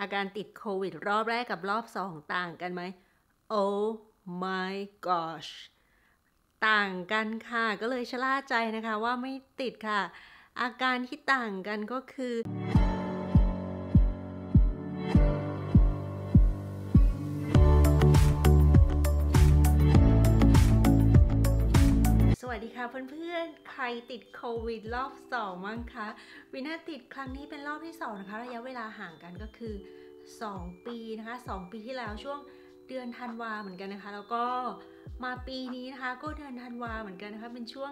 อาการติดโควิด รอบแรกกับรอบสองต่างกันไหม Oh my gosh ต่างกันค่ะ ก็เลยชะล่าใจนะคะว่าไม่ติดค่ะ อาการที่ต่างกันก็คือ ค่ะเพื่อนๆ ใครติดโควิดรอบสองมั้งคะวินาติดครั้งนี้เป็นรอบที่สองนะคะ ระยะเวลาห่างกันก็คือ 2 ปีนะคะ 2 ปีที่แล้วช่วงเดือนธันวาเหมือนกันนะคะ แล้วก็มาปีนี้นะคะ ก็เดือนธันวาเหมือนกันนะคะ เป็นช่วง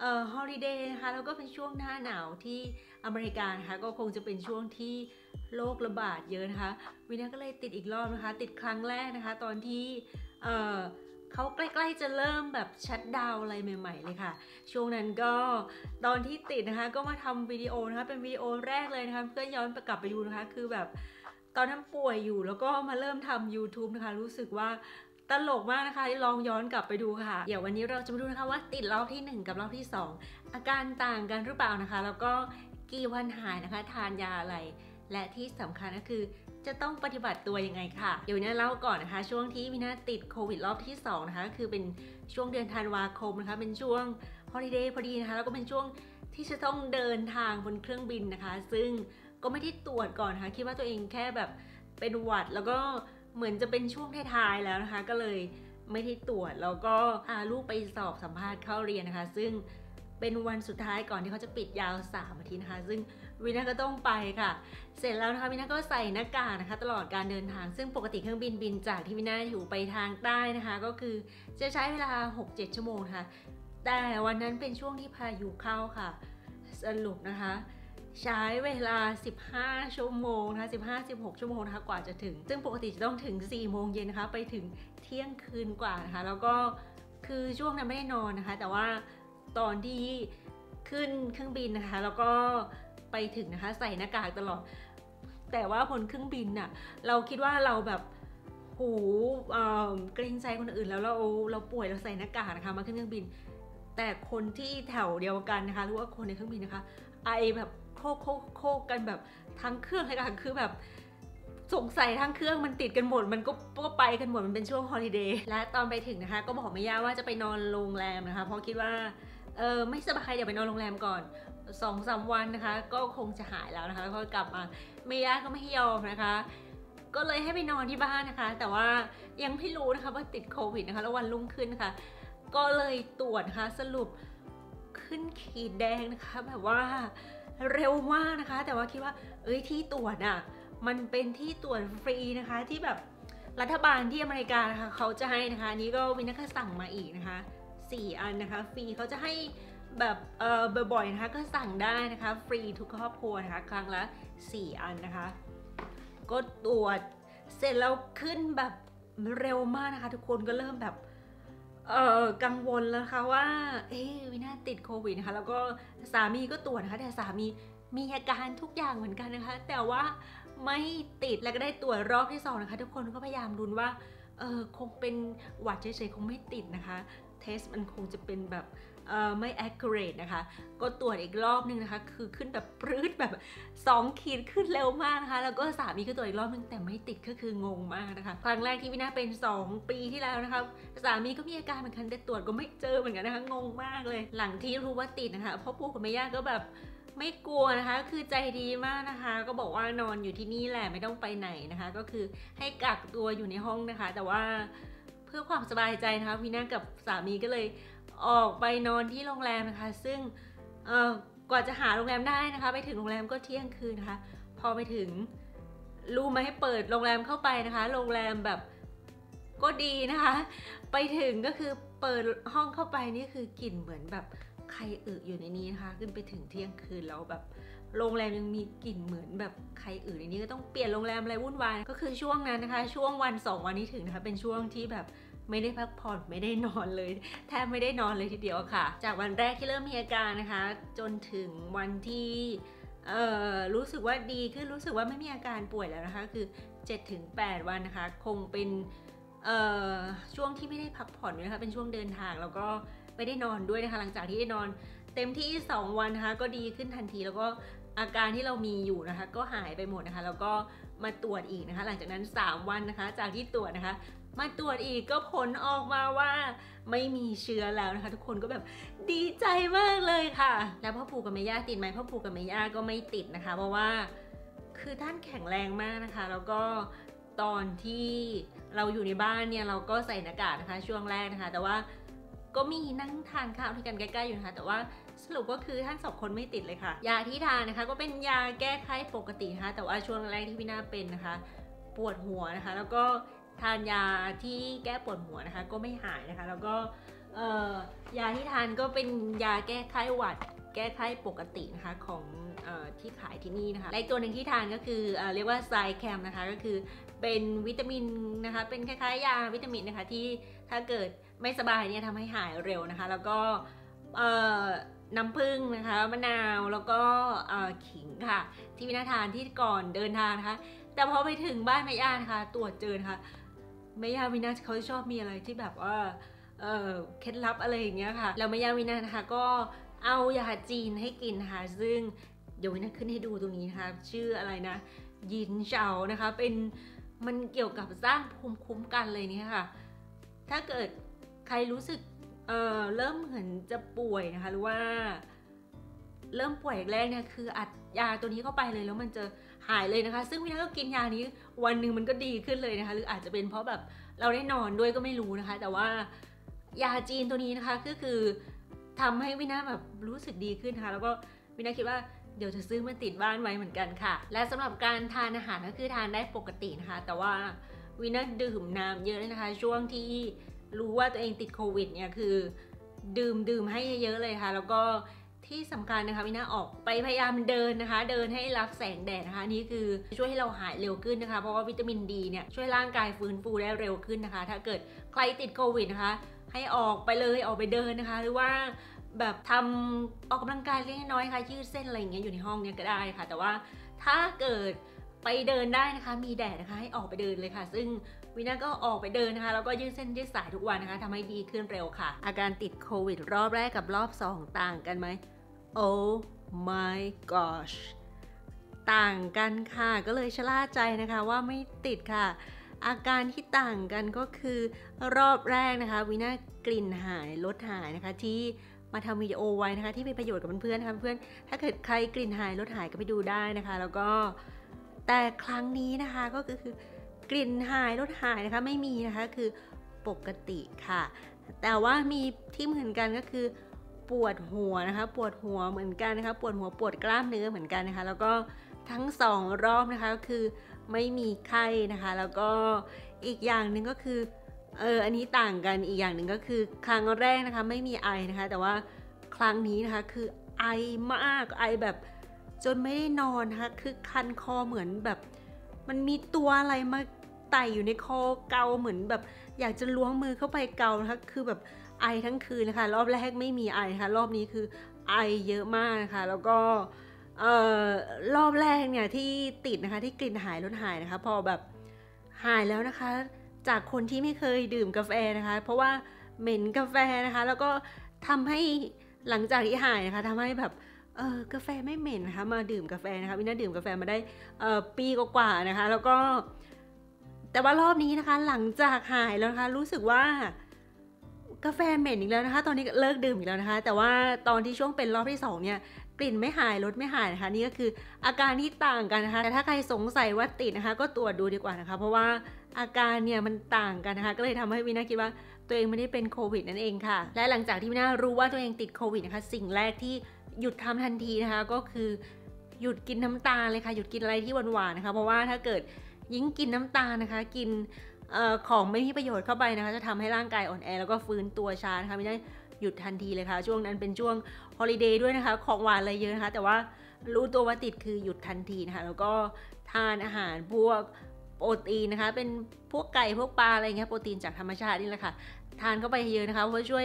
เอ่อฮอลิเดย์นะคะ แล้วก็เป็นช่วงหน้าหนาวที่อเมริกานะคะ ก็คงจะเป็นช่วงที่โรคระบาดเยอะนะคะ วินาก็เลยติดอีกรอบนะคะ ติดครั้งแรกนะคะ ตอนที่เอ่อ เขาใกล้ๆจะเริ่มแบบชัดดาวอะไรใหม่ๆเลยค่ะ ช่วงนั้นก็ตอนที่ติดนะคะ ก็มาทำวิดีโอนะคะ เป็นวิดีโอแรกเลยนะคะ เพื่อย้อนไปกลับไปดูนะคะ คือแบบตอนนั้นป่วยอยู่แล้วก็มาเริ่มทำ YouTube นะคะ รู้สึกว่าตลกมากนะคะที่ลองย้อนกลับไปดูค่ะ เดี๋ยววันนี้เราจะมาดูนะคะว่าติดรอบที่ 1 กับรอบที่ 2 อาการต่างกันหรือเปล่านะคะ แล้วก็กี่วันหายนะคะ ทานยาอะไร และที่สำคัญก็คือ จะต้องปฏิบัติตัวยังไงค่ะ เดี๋ยวนี้เล่าก่อนนะคะ ช่วงที่วินาติดโควิดรอบที่2นะคะก็คือเป็นช่วงเดือนธันวาคมนะคะ เป็นช่วงฮอลิเดย์พอดีนะคะ แล้วก็เป็นช่วงที่จะต้องเดินทางบนเครื่องบินนะคะ ซึ่งก็ไม่ได้ตรวจก่อนนะคะ คิดว่าตัวเองแค่แบบเป็นหวัดแล้วก็เหมือนจะเป็นช่วงท้ายๆแล้วนะคะ ก็เลยไม่ได้ตรวจแล้วก็พาลูกไปสอบสัมภาษณ์เข้าเรียนนะคะ ซึ่งเป็นวันสุดท้ายก่อนที่เขาจะปิดยาว 3 อาทิตย์นะคะ ซึ่ง วินาก็ต้องไปค่ะ เสร็จแล้วนะคะวินาก็ใส่หน้ากากนะคะ ตลอดการเดินทาง ซึ่งปกติเครื่องบินบินจากที่วินาอยู่ไปทางใต้นะคะ ก็คือจะใช้เวลา 6-7 ชั่วโมงค่ะ แต่วันนั้นเป็นช่วงที่พายุเข้าค่ะ สรุปนะคะใช้เวลา 15 ชั่วโมงนะคะ15-16 ชั่วโมงนะคะกว่าจะถึง ซึ่งปกติจะต้องถึง 4 โมงเย็นนะคะ ไปถึงเที่ยงคืนกว่านะคะ แล้วก็คือช่วงนั้นไม่ได้นอนนะคะ แต่ว่าตอนที่ขึ้นเครื่องบินนะคะ แล้วก็ ไปถึงนะคะ ใส่หน้ากากตลอด แต่ว่าบนเครื่องบินน่ะเราคิดว่าเราแบบหูยเกรงใจคนอื่นแล้วเราเราป่วยเราใส่หน้ากากนะคะมาขึ้นเครื่องบิน แต่คนที่แถวเดียวกันนะคะหรือว่าคนในเครื่องบินนะคะ ไอแบบโคกโคกโคกกันแบบทั้งเครื่องเลยค่ะคือแบบสงสัยทั้งเครื่องมันติดกันหมด มันก็ก็ไปกันหมด มันเป็นช่วง holiday และตอนไปถึงนะคะ ก็บอกไม่ย่าว่าจะไปนอนโรงแรมนะคะ เพราะคิดว่าเออไม่สบายเดี๋ยวไปนอนโรงแรมก่อน สองสามวันนะคะ ก็คงจะหายแล้วนะคะแล้วก็กลับมาไม่ยาก็ไม่ให้ยอมนะคะ ก็เลยให้ไปนอนที่บ้านนะคะ แต่ว่ายังไม่รู้นะคะว่าติดโควิดนะคะ แล้ววันรุ่งขึ้นนะคะ ก็เลยตรวจนะคะสรุปขึ้นขีดแดงนะคะ แบบว่าเร็วมากนะคะ แต่ว่าคิดว่า เอ้ยที่ตรวจอะมันเป็นที่ตรวจฟรีนะคะที่แบบรัฐบาลที่อเมริกานะคะเขาจะให้นะคะนี้ก็วินาก็สั่งมาอีกนะคะ 4 อันนะคะฟรีเขาจะให้ แบบเออบ่อยๆนะคะก็สั่งได้นะคะ ฟรีทุกครอบครัวนะคะ ครั้งละ 4 อันนะคะ ก็ตรวจเสร็จแล้วขึ้นแบบเร็วมากนะคะ ทุกคนก็เริ่มแบบเออกังวลแล้วค่ะว่า เอ๊วินาติดโควิดนะคะ แล้วก็สามีก็ตรวจนะคะ แต่สามีมีอาการทุกอย่างเหมือนกันนะคะ แต่ว่าไม่ติดแล้วก็ได้ตรวจรอบที่สองนะคะ ทุกคนก็พยายามรุนว่าเออคงเป็นหวัดเฉยๆคงไม่ติดนะคะ เทสมันคงจะเป็นแบบ ไม่ accurate นะคะ ก็ตรวจอีกรอบนึงนะคะ คือขึ้นแบบปรื้ดแบบ 2 ขีดขึ้นเร็วมากนะคะ แล้วก็สามีก็ตรวจอีกรอบนึงแต่ไม่ติดก็คืองงมากนะคะ ครั้งแรกที่วินาเป็น 2 ปีที่แล้วนะคะ สามีก็มีอาการเหมือนกันแต่ตรวจก็ไม่เจอเหมือนกันนะคะ งงมากเลย หลังที่รู้ว่าติดนะคะพ่อปู่กับแม่ย่าก็แบบไม่กลัวนะคะ คือใจดีมากนะคะ ก็บอกว่านอนอยู่ที่นี่แหละไม่ต้องไปไหนนะคะ ก็คือให้กักตัวอยู่ในห้องนะคะ แต่ว่าเพื่อความสบายใจนะคะวินากับสามีก็เลย ออกไปนอนที่โรงแรมนะคะ ซึ่งก่อกว่าจะหาโรงแรมได้นะคะ ไปถึงโรงแรมก็เที่ยงคืนนะคะ พอไปถึงรู้ไหมให้เปิดโรงแรมเข้าไปนะคะ โรงแรมแบบก็ดีนะคะ ไปถึงก็คือเปิดห้องเข้าไปนี่คือกลิ่นเหมือนแบบใครอึอยู่ในนี้นะคะ ขึ้นไปถึงเที่ยงคืนแล้วแบบโรงแรมยังมีกลิ่นเหมือนแบบใครอึในนี้ก็ต้องเปลี่ยนโรงแรมอะไรวุ่นวายก็คือช่วงนั้นนะคะ ช่วงวันสองวันนี้ถึงนะคะ เป็นช่วงที่แบบ ไม่ได้พักผ่อนไม่ได้นอนเลยแทบไม่ได้นอนเลยทีเดียวค่ะ จากวันแรกที่เริ่มมีอาการนะคะ จนถึงวันที่เอ่อรู้สึกว่าดีขึ้นรู้สึกว่าไม่มีอาการป่วยแล้วนะคะ คือ 7-8 วันนะคะ คงเป็นเอ่อช่วงที่ไม่ได้พักผ่อนด้วยนะคะเป็นช่วงเดินทางแล้วก็ไม่ได้นอนด้วยนะคะ หลังจากที่ได้นอน เต็มที่ 2 วันนะคะ ก็ดีขึ้นทันทีแล้วก็อาการที่เรามีอยู่นะคะ ก็หายไปหมดนะคะ แล้วก็มาตรวจอีกนะคะ หลังจากนั้น 3 วันนะคะ จากที่ตรวจนะคะ มาตรวจอีกก็ผลออกมาว่าไม่มีเชื้อแล้วนะคะ ทุกคนก็แบบดีใจมากเลยค่ะ แล้วพ่อปู่กับแม่ย่าติดไหมพ่อปู่กับแม่ย่าก็ไม่ติดนะคะ เพราะว่าคือท่านแข็งแรงมากนะคะ แล้วก็ตอนที่เราอยู่ในบ้านเนี่ยเราก็ใส่หน้ากากนะคะช่วงแรกนะคะ แต่ว่าก็มีนั่งทานข้าวที่กันใกล้ๆอยู่นะคะแต่ว่าสรุปก็คือท่านสองคนไม่ติดเลยค่ะ ยาที่ทานนะคะ ก็เป็นยาแก้ไข้ปกตินะคะแต่ว่าช่วงแรกที่พี่นาเป็นนะคะ ปวดหัวนะคะ แล้วก็ ทานยาที่แก้ปวดหัวนะคะ ก็ไม่หายนะคะ แล้วก็ยาที่ทานก็เป็นยาแก้ไข้หวัด แก้ไข้ปกตินะคะของออที่ขายที่นี่นะคะและตัวหนึ่งที่ทานก็คือเอเรียกว่าไซแคมนะคะก็คือเป็นวิตามินนะคะ เป็นคล้ายๆ ยาวิตามินนะคะที่ถ้าเกิดไม่สบายเนี่ยทำให้หายเร็วนะคะ แล้วก็น้ำผึ้งนะคะมะนาวแล้วก็ขิงค่ะ ที่วินาทานที่ก่อนเดินทางนะคะ แต่พอไปถึงบ้านแม่ย่านะคะตรวจเจอนะคะ แม่ย่าวินาเขาชอบมีอะไรที่แบบว่าเออเคล็ดลับอะไรอย่างเงี้ยค่ะแล้วแม่ย่าวินานะคะก็เอายาจีนให้กินนะคะซึ่งเดี๋ยววินาขึ้นให้ดูตรงนี้นะคะชื่ออะไรนะยินเฉานะคะเป็นมันเกี่ยวกับสร้างภูมิคุ้มกันเลยเนี่ยค่ะ ถ้าเกิดใครรู้สึกเออเริ่มเหมือนจะป่วยนะคะหรือว่า เริ่มป่วยแรกเนี่ยคืออัดยาตัวนี้เข้าไปเลยแล้วมันจะ หายเลยนะคะ ซึ่งวินาก็กินยานี้วันหนึ่งมันก็ดีขึ้นเลยนะคะ หรืออาจจะเป็นเพราะแบบเราได้นอนด้วยก็ไม่รู้นะคะ แต่ว่ายาจีนตัวนี้นะคะก็คือทำให้วินาแบบรู้สึกดีขึ้นนะคะ แล้วก็วินาคิดว่าเดี๋ยวจะซื้อมาติดบ้านไว้เหมือนกันค่ะ และสำหรับการทานอาหารก็คือทานได้ปกตินะคะ แต่ว่าวินาดื่มน้ำเยอะเลยนะคะ ช่วงที่รู้ว่าตัวเองติดโควิดเนี่ยคือ ดื่มดื่มให้เยอะเลยค่ะ แล้วก็ ที่สำคัญนะคะวินาออกไปพยายามเดินนะคะ เดินให้รับแสงแดดนะคะนี่คือช่วยให้เราหายเร็วขึ้นนะคะ เพราะว่าวิตามินดีเนี่ยช่วยร่างกายฟื้นฟูได้เร็วขึ้นนะคะ ถ้าเกิดใครติดโควิดนะคะ ให้ออกไปเลยออกไปเดินนะคะ หรือว่าแบบทำออกกำลังกายเล็กน้อยค่ะ ยืดเส้นอะไรอย่างเงี้ยอยู่ในห้องเนี่ยก็ได้ค่ะ แต่ว่าถ้าเกิดไปเดินได้นะคะ มีแดดนะคะให้ออกไปเดินเลยค่ะ ซึ่งวินาก็ออกไปเดินนะคะ แล้วก็ยืดเส้นยืดสายทุกวันนะคะทำให้ดีขึ้นเร็วค่ะ อาการติดโควิดรอบแรกกับรอบ 2 ต่างกันไหม Oh my gosh ต่างกันค่ะ ก็เลยชะล่าใจนะคะว่าไม่ติดค่ะ อาการที่ต่างกันก็คือรอบแรกนะคะวินากลิ่นหายลดหายนะคะที่มาทำวิดีโอไว้นะคะที่เป็นประโยชน์กับเพื่อนๆนะคะเพื่อนถ้าเกิดใครกลิ่นหายลดหายก็ไปดูได้นะคะ แล้วก็แต่ครั้งนี้นะคะก็คือกลิ่นหายลดหายนะคะไม่มีนะคะคือปกติค่ะ แต่ว่ามีที่เหมือนกันก็คือ ปวดหัวนะคะ ปวดหัวเหมือนกันนะคะ ปวดหัวปวดกล้ามเนื้อเหมือนกันนะคะ แล้วก็ทั้งสองรอบนะคะก็คือไม่มีไข้นะคะ แล้วก็อีกอย่างหนึ่งก็คือเอออันนี้ต่างกันอีกอย่างหนึ่งก็คือ ครั้งแรกนะคะไม่มีไอนะคะ แต่ว่าครั้งนี้นะคะคือไอมากไอแบบจนไม่ได้นอนนะคะคือคันคอเหมือนแบบ มันมีตัวอะไรมาไต่อยู่ในคอเกาเหมือนแบบ อยากจะล้วงมือเข้าไปเกานะคะคือแบบ ไอทั้งคืนนะคะ รอบแรกไม่มีไอนะคะรอบนี้คือไอเยอะมากนะคะ แล้วก็เออรอบแรกเนี่ยที่ติดนะคะที่กลิ่นหายลดหายนะคะ พอแบบหายแล้วนะคะ จากคนที่ไม่เคยดื่มกาแฟนะคะ เพราะว่าเหม็นกาแฟนะคะ แล้วก็ทำให้หลังจากที่หายนะคะทำให้แบบเออกาแฟไม่เหม็นนะคะมาดื่มกาแฟนะคะวินาดื่มกาแฟมาได้เออปีกว่าๆนะคะ แล้วก็ แต่ว่ารอบนี้นะคะ หลังจากหายแล้วนะคะ รู้สึกว่า กาแฟเหม็นอีกแล้วนะคะ ตอนนี้เลิกดื่มอีกแล้วนะคะ แต่ว่าตอนที่ช่วงเป็นรอบที่ 2 เนี่ยกลิ่นไม่หายลดไม่หายนะคะ นี่ก็คืออาการที่ต่างกันนะคะ แต่ถ้าใครสงสัยว่าติดนะคะ ก็ตรวจดูดีกว่านะคะ เพราะว่าอาการเนี่ยมันต่างกันนะคะ ก็เลยทำให้วินาคิดว่าตัวเองไม่ได้เป็นโควิดนั่นเองค่ะ และหลังจากที่วินารู้ว่าตัวเองติดโควิดนะคะ สิ่งแรกที่หยุดทำทันทีนะคะ ก็คือหยุดกินน้ำตาลเลยค่ะ หยุดกินอะไรที่หวานๆนะคะ เพราะว่าถ้าเกิดยิ่งกินน้ำตาลนะคะ กิน ของไม่มีประโยชน์เข้าไปนะคะ จะทำให้ร่างกายอ่อนแอแล้วก็ฟื้นตัวช้านะคะไม่ได้หยุดทันทีเลยค่ะ ช่วงนั้นเป็นช่วงฮอลิเดย์ด้วยนะคะ ของหวานอะไรเยอะนะคะ แต่ว่ารู้ตัวว่าติดคือหยุดทันทีนะคะ แล้วก็ทานอาหารพวกโปรตีนนะคะ เป็นพวกไก่พวกปลาอะไรเงี้ยโปรตีนจากธรรมชาตินี่แหละค่ะ ทานเข้าไปเยอะนะคะเพราะช่วย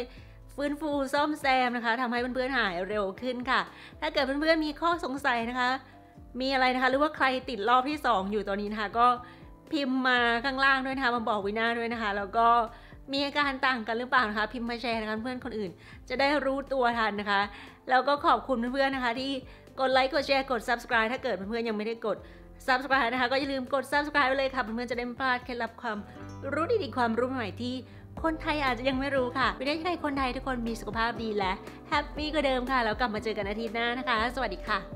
ฟื้นฟูซ่อมแซมนะคะทำให้เพื่อนๆหายเร็วขึ้นค่ะ ถ้าเกิดเพื่อนๆมีข้อสงสัยนะคะ มีอะไรนะคะ หรือว่าใครติดรอบที่ 2 อยู่ตอนนี้นะคะก็ พิมพ์มาข้างล่างด้วยนะคะมาบอกวินาด้วยนะคะ แล้วก็มีอาการต่างกันหรือเปล่านะคะ พิมพ์มาแชร์นะคะเพื่อนคนอื่น จะได้รู้ตัวทันนะคะ แล้วก็ขอบคุณเพื่อนๆนะคะ ที่กดไลค์กดแชร์กด subscribe ถ้าเกิดเพื่อนๆยังไม่ได้กด subscribe นะคะ ก็อย่าลืมกด subscribe ไว้เลยค่ะเพื่อนๆจะได้ไม่พลาดเคล็ดลับความรู้ดีๆความรู้ใหม่ๆที่คนไทยอาจจะยังไม่รู้ค่ะวิธีให้คนไทยทุกคนมีสุขภาพดีและแฮปปี้กว่าเดิมค่ะ แล้วกลับมาเจอกันอาทิตย์หน้านะคะ สวัสดีค่ะ